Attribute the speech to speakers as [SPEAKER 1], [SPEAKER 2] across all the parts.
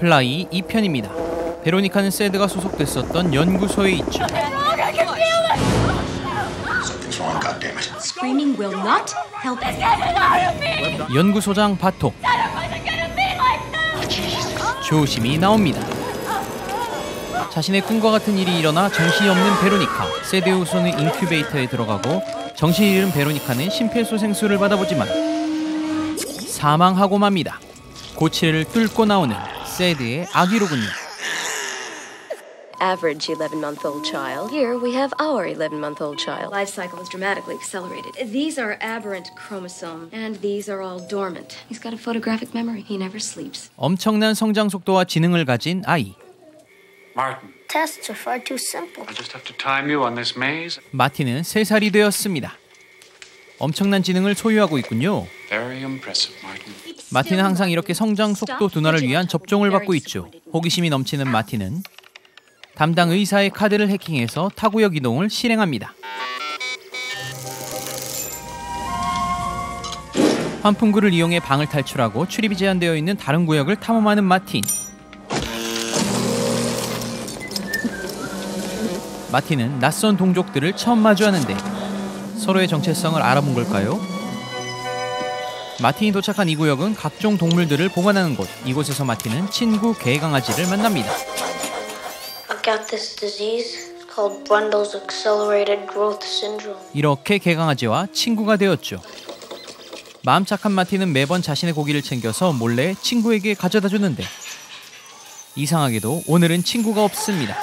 [SPEAKER 1] 플라이 2편입니다. 베로니카는 세드가 소속됐었던 연구소에 있죠. 연구소장 바톡 조심히 나옵니다. 자신의 꿈과 같은 일이 일어나 정신이 없는 베로니카 세드의 후손은 인큐베이터에 들어가고 정신이 잃은 베로니카는 심폐소생술을 받아보지만 사망하고 맙니다. 고치를 뚫고 나오는 세드의 아기로군요.
[SPEAKER 2] average 11 month old child. Here we have our 11 month old child.
[SPEAKER 3] Life cycle is dramatically accelerated. These are aberrant chromosomes, and these are all dormant. He's got a photographic memory. He never sleeps.
[SPEAKER 1] 엄청난 성장 속도와 지능을 가진 아이
[SPEAKER 4] Martin,
[SPEAKER 5] Tests are far too simple.
[SPEAKER 4] I'll just have to time you on this maze.
[SPEAKER 1] 마틴은 3살이 되었습니다. 엄청난 지능을 소유하고 있군요.
[SPEAKER 4] Very impressive.
[SPEAKER 1] 마틴은 항상 이렇게 성장 속도 둔화를 위한 접종을 받고 있죠. 호기심이 넘치는 마틴은 담당 의사의 카드를 해킹해서 타구역 이동을 실행합니다. 환풍구를 이용해 방을 탈출하고 출입이 제한되어 있는 다른 구역을 탐험하는 마틴. 마틴은 낯선 동족들을 처음 마주하는데 서로의 정체성을 알아본 걸까요? 마틴이 도착한 이 구역은 각종 동물들을 보관하는 곳. 이곳에서 마틴은 친구 개 강아지를 만납니다.
[SPEAKER 5] Accelerated Growth Syndrome.
[SPEAKER 1] 이렇게 개 강아지와 친구가 되었죠. 마음 착한 마틴은 매번 자신의 고기를 챙겨서 몰래 친구에게 가져다 주는데 이상하게도 오늘은 친구가 없습니다.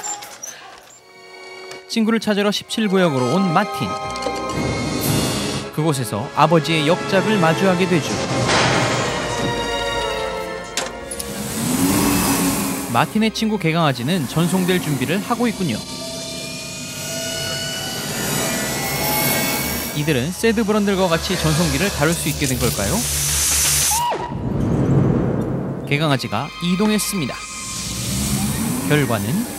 [SPEAKER 1] 친구를 찾으러 17구역으로 온 마틴. 그곳에서 아버지의 역작을 마주하게 되죠. 마틴의 친구 개강아지는 전송될 준비를 하고 있군요. 이들은 새드 브런들과 같이 전송기를 다룰 수 있게 된 걸까요? 개강아지가 이동했습니다. 결과는!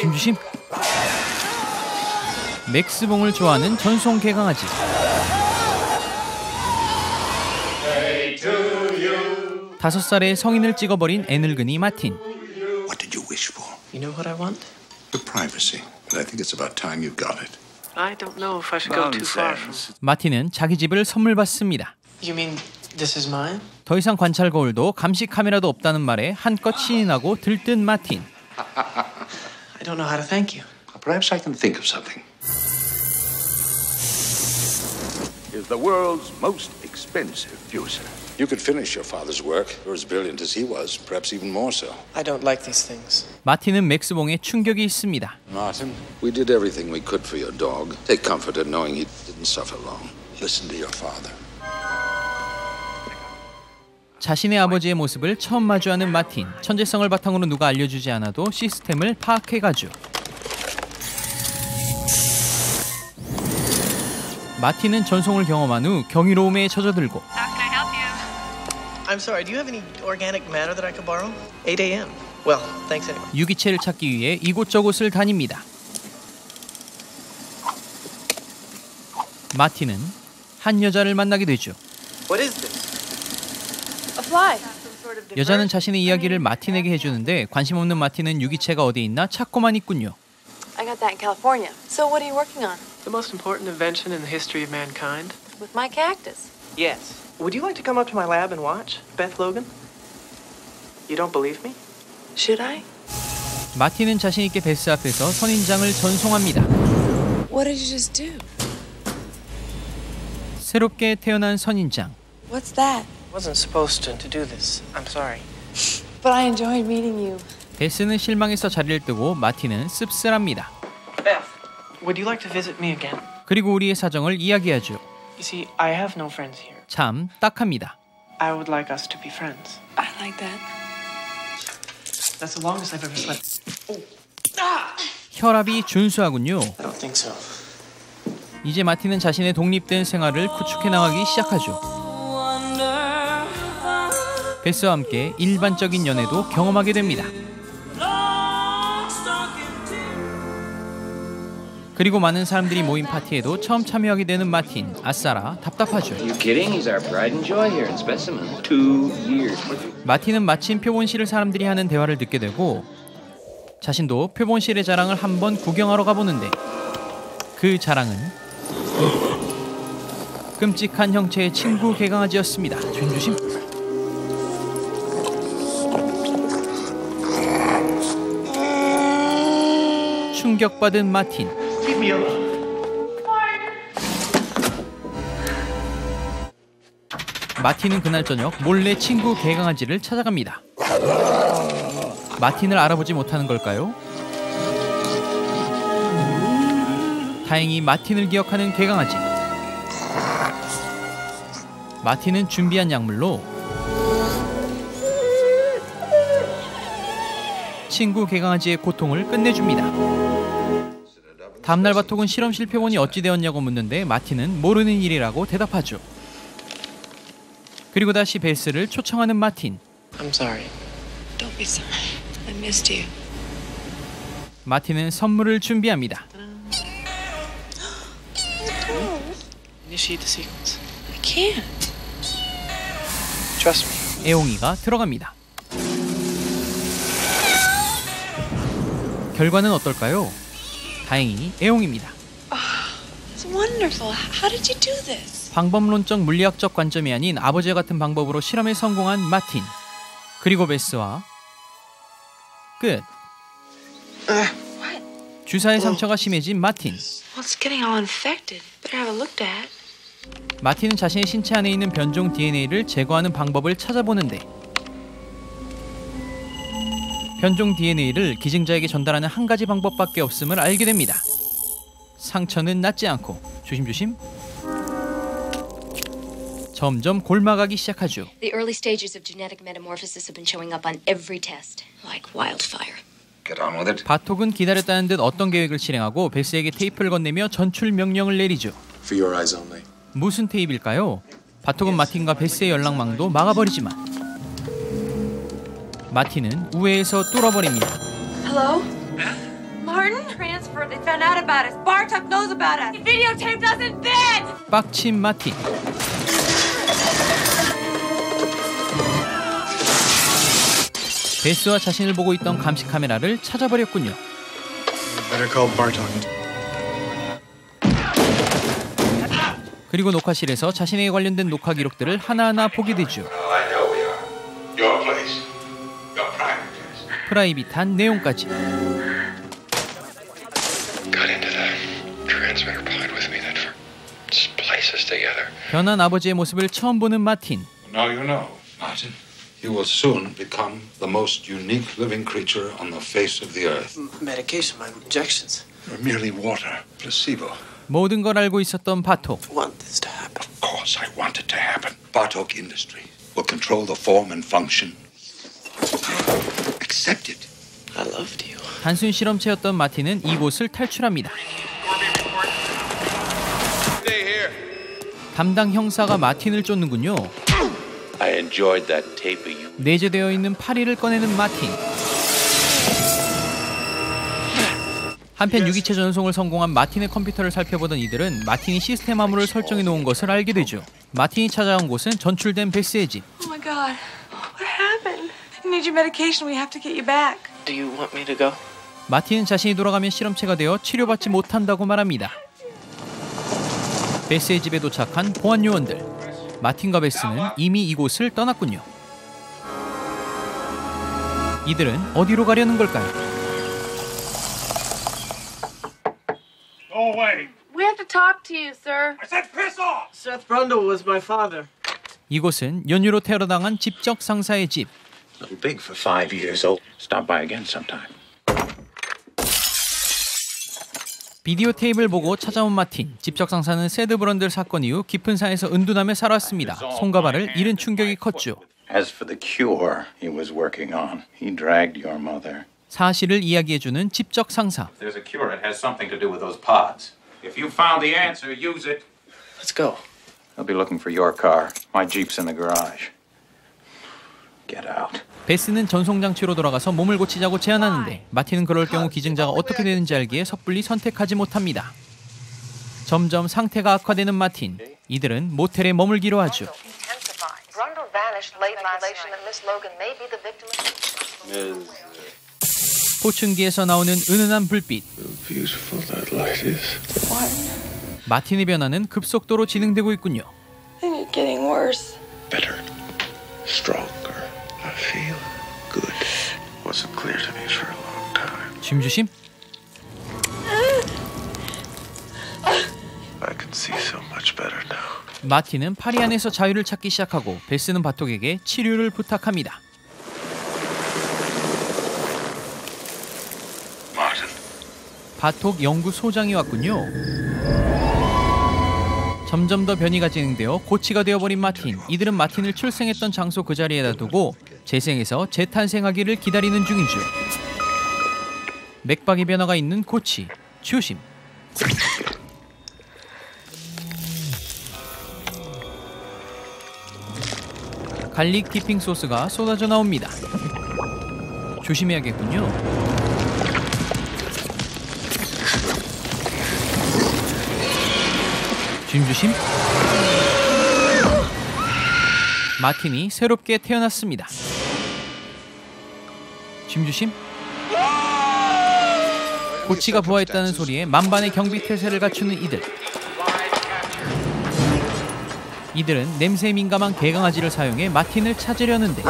[SPEAKER 1] 김주심 맥스봉을 좋아하는 전송 개강아지 다섯 살의 성인을 찍어버린 애늙은이 마틴
[SPEAKER 6] What did you wish for?
[SPEAKER 7] You know what I want?
[SPEAKER 6] Your privacy. And I think it's about time you got it.
[SPEAKER 7] I don't know if I should go too far.
[SPEAKER 1] 마틴은 자기 집을 선물 받습니다
[SPEAKER 7] You mean this is mine?
[SPEAKER 1] 더 이상 관찰 거울도 감시 카메라도 없다는 말에 한껏 신이 나고 들뜬 마틴
[SPEAKER 7] I don't know how to thank you.
[SPEAKER 6] Perhaps I can think of something.
[SPEAKER 8] Is the world's most expensive fuser.
[SPEAKER 6] You could finish your father's work. You're as brilliant as he was, perhaps even more so.
[SPEAKER 7] I don't like these things.
[SPEAKER 1] 마틴은 맥스봉에 충격이 있습니다
[SPEAKER 6] Martin, we did everything we could for your dog. Take comfort in knowing he didn't suffer long. Listen to your father.
[SPEAKER 1] 자신의 아버지의 모습을 처음 마주하는 마틴 천재성을 바탕으로 누가 알려주지 않아도 시스템을 파악해가죠 마틴은 전송을 경험한 후 경이로움에 젖어들고
[SPEAKER 7] I'm sorry, do you have any organic matter that I could borrow? 8 a.m. Well, thanks anyway.
[SPEAKER 1] 유기체를 찾기 위해 이곳저곳을 다닙니다 마틴은 한 여자를 만나게 되죠
[SPEAKER 7] What is this?
[SPEAKER 1] 여자는 자신의 이야기를 마틴에게 해주는데 관심 없는 마틴은 유기체가 어디 있나 찾고만 있군요
[SPEAKER 9] I got that in California. So what are you working on?
[SPEAKER 7] The most important invention in the history of mankind?
[SPEAKER 9] With my cactus.
[SPEAKER 7] Yes. Would you like to come up to my lab and watch, Beth Logan? You don't believe me?
[SPEAKER 9] Should I?
[SPEAKER 1] 마틴은 자신 있게 베스 앞에서 선인장을 전송합니다
[SPEAKER 9] What did you just do?
[SPEAKER 1] 새롭게 태어난 선인장
[SPEAKER 9] What's that?
[SPEAKER 7] Wasn't supposed to, to do this. I'm sorry.
[SPEAKER 9] But I enjoyed meeting you.
[SPEAKER 1] 베스는 실망해서 자리를 뜨고 마틴은 씁쓸합니다.
[SPEAKER 7] Would you like to visit me again?
[SPEAKER 1] 그리고 우리의 사정을 이야기하죠.
[SPEAKER 7] You see, I have no friends here.
[SPEAKER 1] 참 딱합니다.
[SPEAKER 7] I would like us to be friends.
[SPEAKER 9] I like that.
[SPEAKER 7] That's the longest I've ever slept.
[SPEAKER 1] 혈압이 준수하군요.
[SPEAKER 7] I don't think so.
[SPEAKER 1] 이제 마틴은 자신의 독립된 생활을 구축해 나가기 시작하죠. 베스와 함께 일반적인 연애도 경험하게 됩니다. 그리고 많은 사람들이 모인 파티에도 처음 참여하게 되는 마틴 아싸라 답답하죠. 마틴은 마침 표본실을 사람들이 하는 대화를 듣게 되고 자신도 표본실의 자랑을 한번 구경하러 가보는데 그 자랑은 끔찍한 형체의 친구 개강아지였습니다. 조심조심. 충격받은 마틴. 마틴은 그날 저녁 몰래 친구 개강아지를 찾아갑니다. 마틴을 알아보지 못하는 걸까요? 다행히 마틴을 기억하는 개강아지. 마틴은 준비한 약물로 친구 개강아지의 고통을 끝내줍니다. 다음날 바톡은 실험실 표본이 어찌 되었냐고 묻는데 마틴은 모르는 일이라고 대답하죠. 그리고 다시 베스를 초청하는 마틴.
[SPEAKER 7] I'm sorry.
[SPEAKER 9] Don't be sorry. I missed you.
[SPEAKER 1] 마틴은 선물을 준비합니다. 애옹이가 들어갑니다. 결과는 어떨까요? 다행히
[SPEAKER 9] do this?
[SPEAKER 1] 방법론적 물리학적 관점이 아닌 아버지와 같은 방법으로 실험에 성공한 마틴. 그리고 베스와 끝. 주사의 상처가 심해진 마틴. 마틴은 자신의 신체 안에 있는 변종 DNA를 제거하는 방법을 찾아보는데 변종 DNA를 기증자에게 전달하는 한 가지 방법밖에 없음을 알게 됩니다. 상처는 낫지 않고 조심조심 점점 골마가기 시작하죠.
[SPEAKER 3] The early stages of genetic metamorphosis have been showing up on every test, like wildfire.
[SPEAKER 6] Get on with it.
[SPEAKER 1] 바톡은 기다렸다는 듯 어떤 계획을 실행하고 베스에게 테이프를 건네며 전출 명령을 내리죠.
[SPEAKER 10] For your eyes only.
[SPEAKER 1] 무슨 테이프일까요? 바톡은 마틴과 베스의 연락망도 막아버리지만 마틴은 우회에서 뚫어버립니다.
[SPEAKER 9] Hello? Martin? Transfer. They found out about us. Bartok knows about us. He videotaped us in bed!
[SPEAKER 1] 빡친 마틴. 베스와 자신을 보고 있던 감시 카메라를 찾아버렸군요.
[SPEAKER 10] Better call Bartok.
[SPEAKER 1] 그리고 녹화실에서 자신에게 관련된 녹화 기록들을 하나하나 보게 되죠. 프라이빗한 내용까지.
[SPEAKER 6] Got into the transmitter pod with me that splice us together.
[SPEAKER 1] 변한 아버지의 모습을 처음 보는 마틴.
[SPEAKER 6] Now you know, Martin. You will soon become the most unique living creature on the face of the earth.
[SPEAKER 7] Medication, my injections.
[SPEAKER 6] You're merely water, placebo.
[SPEAKER 1] 모든 걸 알고 있었던 바톡.
[SPEAKER 7] Want this to happen.
[SPEAKER 6] Of course, I want it to happen. Bartok Industries will control the form and function. Accept it.
[SPEAKER 7] I loved you.
[SPEAKER 1] 단순 실험체였던 마틴은 이곳을 탈출합니다. 담당 형사가 마틴을 쫓는군요.
[SPEAKER 11] I enjoyed that tape of you.
[SPEAKER 1] 내재되어 있는 파리를 꺼내는 마틴. 한편 유기체 전송을 성공한 마틴의 컴퓨터를 살펴보던 이들은 마틴이 시스템 암호를 설정해 놓은 것을 알게 되죠. 마틴이 찾아온 곳은 전출된 베스의 집.
[SPEAKER 9] Oh my god. What happened? You need your medication. We have to get you back.
[SPEAKER 7] Do you want me to go?
[SPEAKER 1] 마틴은 자신이 돌아가면 실험체가 되어 치료받지 못한다고 말합니다. 베스의 집에 도착한 보안 요원들. 마틴과 베스는 이미 이곳을 떠났군요. 이들은 어디로 가려는 걸까요?
[SPEAKER 4] Go away.
[SPEAKER 9] We have to talk to you, sir.
[SPEAKER 4] I said piss off.
[SPEAKER 7] Seth Brundle was my father.
[SPEAKER 1] 이곳은 연유로 테러당한 집적 상사의 집.
[SPEAKER 11] Little big for five years old. Stop by again sometime.
[SPEAKER 1] 비디오 테이프를 보고 찾아온 마틴. 집적 상사는 세드 브런들 사건 이후 깊은 산에서 은둔하며 살아왔습니다. 손과 발을 잃은 충격이 컸죠.
[SPEAKER 11] As for the cure he was working on, he dragged your mother.
[SPEAKER 1] 사실을 이야기해주는 집적 상사.
[SPEAKER 4] If there's a cure, it has something to do with those pods. If you found the answer, use it.
[SPEAKER 7] Let's go.
[SPEAKER 11] They'll be looking for your car. My Jeep's in the garage. Get out.
[SPEAKER 1] 베스는 전송 장치로 돌아가서 몸을 고치자고 제안하는데 마틴은 그럴 경우 기증자가 어떻게 되는지 알기에 섣불리 선택하지 못합니다. 점점 상태가 악화되는 마틴. 이들은 모텔에 머물기로 하죠.
[SPEAKER 12] Brundle vanished late last night. that Miss Logan may be the victim of...
[SPEAKER 1] 포춘기에서 나오는 은은한 불빛.
[SPEAKER 10] Beautiful that light is.
[SPEAKER 1] 마틴의 변화는 급속도로 진행되고 있군요.
[SPEAKER 10] I feel good. Wasn't clear to me for a long time.
[SPEAKER 1] 짐주심?
[SPEAKER 10] I can see so much better now.
[SPEAKER 1] 마틴은 파리 안에서 자유를 찾기 시작하고 베스는 바톡에게 치료를 부탁합니다.
[SPEAKER 6] Martin.
[SPEAKER 1] 바톡 연구소장이 왔군요. 점점 더 변이가 진행되어 고치가 되어버린 마틴. 이들은 마틴을 출생했던 장소 그 자리에다 두고 재생해서 재탄생하기를 기다리는 중이죠. 맥박의 변화가 있는 고치. 조심. garlic dipping 소스가 쏟아져 나옵니다. 조심해야겠군요. 조심조심. 마틴이 새롭게 태어났습니다. 조심조심. 고치가 부화했다는 소리에 만반의 경비 태세를 갖추는 이들. 이들은 냄새에 민감한 개강아지를 사용해 마틴을 찾으려는데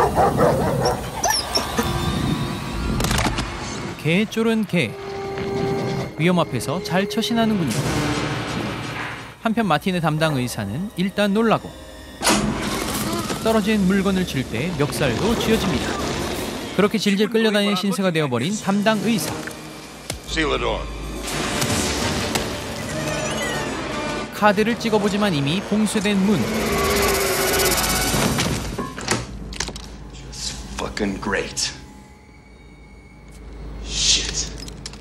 [SPEAKER 1] 개 쫄은 개 위험 앞에서 잘 처신하는군요. 한편 마틴의 담당 의사는 일단 놀라고 떨어진 물건을 칠 때 멱살도 쥐어집니다. 그렇게 질질 끌려다니는 신세가 되어버린 담당 의사. 카드를 찍어보지만 이미 봉쇄된 문.
[SPEAKER 13] Fucking great. Shit.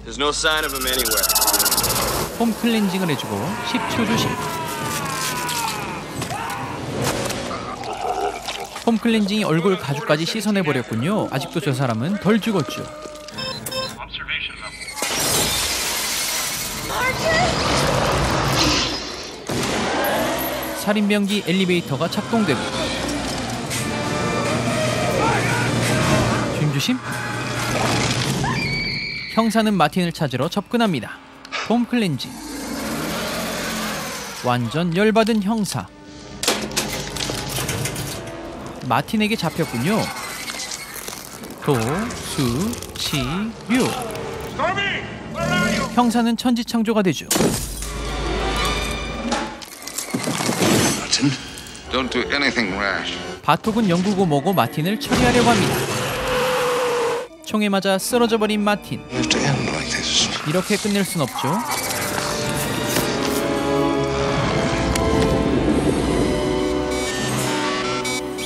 [SPEAKER 13] There's no sign of him anywhere.
[SPEAKER 1] 홈 클렌징을 해주고 10초 조심. 홈 클렌징이 얼굴 가죽까지 씻어내버렸군요. 아직도 저 사람은 덜 죽었죠. 살인병기 엘리베이터가 작동되고 조심조심 형사는 마틴을 찾으러 접근합니다. 홈 클렌징 완전 열받은 형사 마틴에게 잡혔군요. 도, 수, 치, 류 형사는 천지창조가 되죠.
[SPEAKER 6] Martin. Don't do anything rash.
[SPEAKER 1] 바톡은 영구고 뭐고 마틴을 처리하려고 합니다. 총에 맞아 쓰러져 버린 마틴.
[SPEAKER 6] You have to end like this.
[SPEAKER 1] 이렇게 끝낼 순 없죠.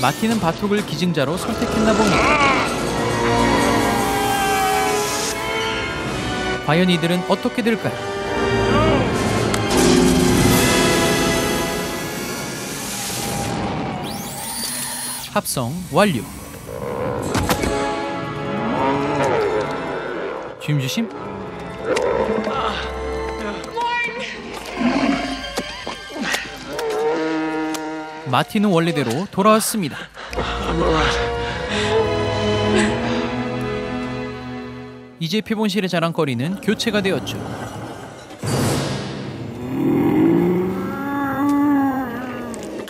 [SPEAKER 1] 마틴은 바톡을 기증자로 선택했나 봅니다. 과연 이들은 어떻게 될까요? 합성 완료. 주임주심 마틴은 원래대로 돌아왔습니다. 이제 표본실의 자랑거리는 교체가 되었죠.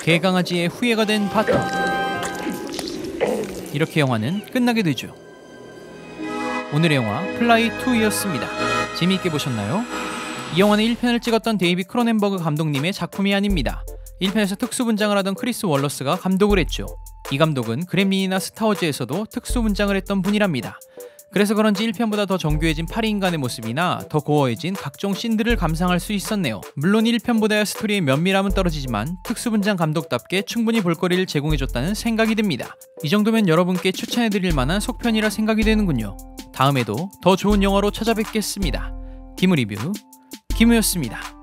[SPEAKER 1] 개강아지의 후예가 된 바토. 이렇게 영화는 끝나게 되죠. 오늘의 영화 플라이 2였습니다. 재미있게 보셨나요? 이 영화는 1편을 찍었던 데이비 크로넨버그 감독님의 작품이 아닙니다. 1편에서 특수분장을 하던 크리스 월러스가 감독을 했죠. 이 감독은 그렘린이나 스타워즈에서도 특수분장을 했던 분이랍니다. 그래서 그런지 1편보다 더 정교해진 파리 인간의 모습이나 더 고어해진 각종 씬들을 감상할 수 있었네요. 물론 1편보다야 스토리의 면밀함은 떨어지지만 특수분장 감독답게 충분히 볼거리를 제공해줬다는 생각이 듭니다. 이 정도면 여러분께 추천해드릴 만한 속편이라 생각이 되는군요. 다음에도 더 좋은 영화로 찾아뵙겠습니다. 김우 리뷰 김우였습니다.